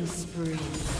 Killing spree.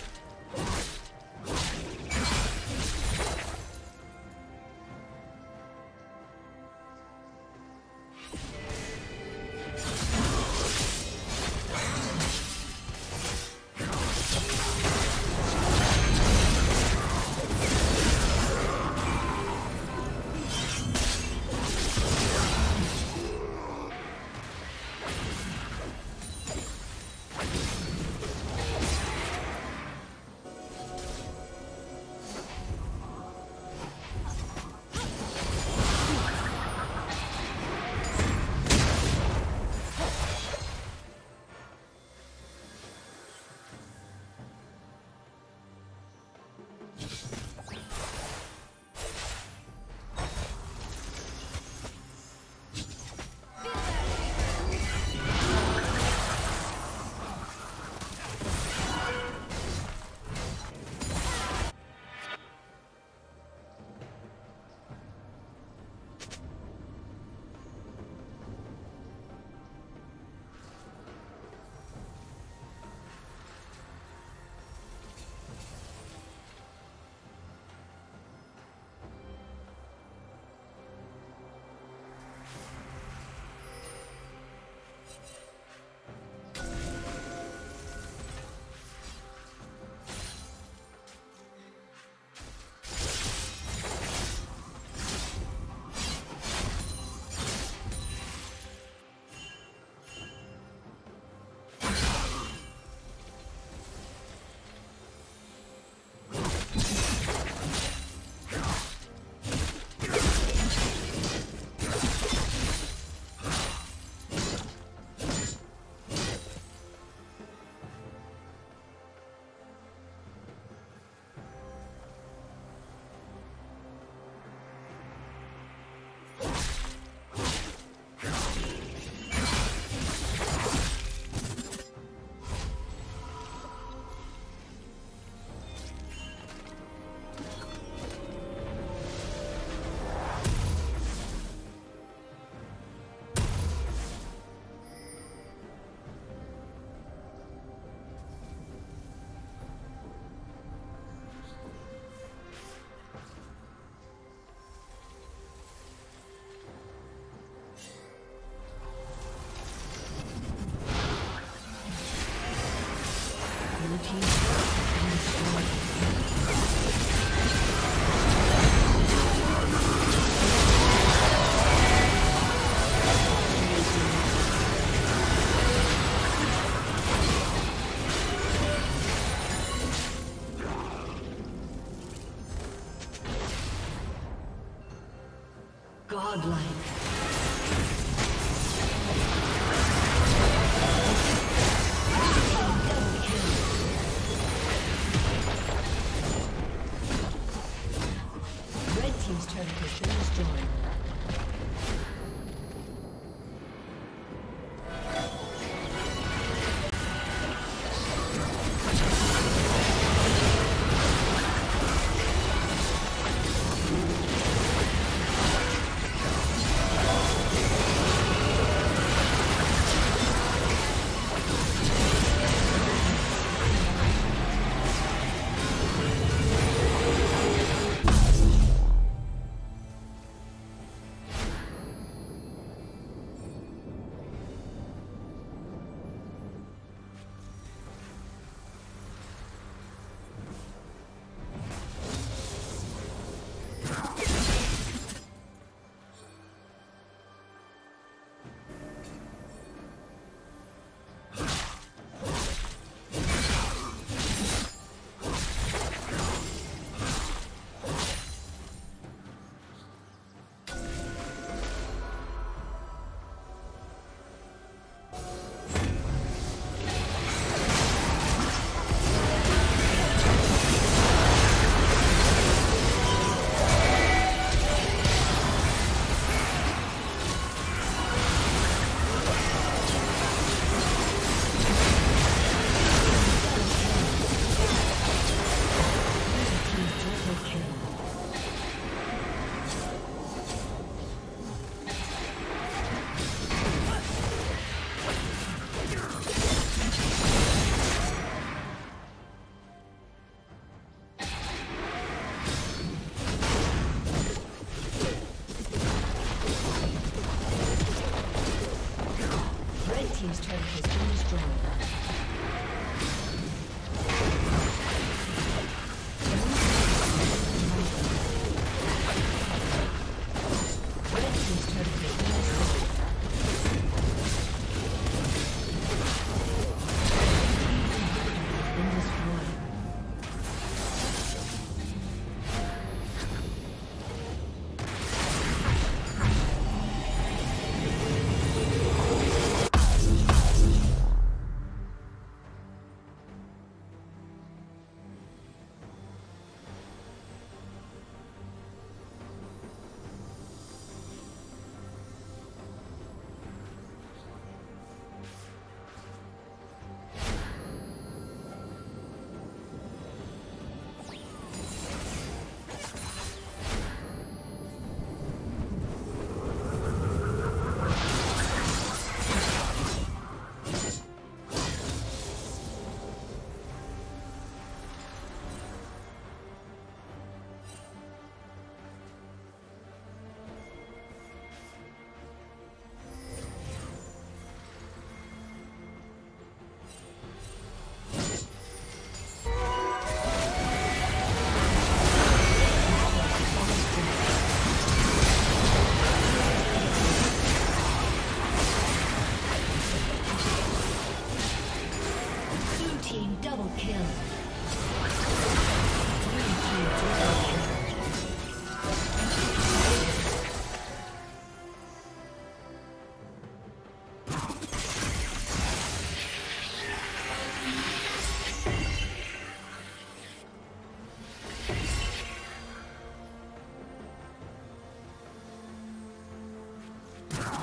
Yeah.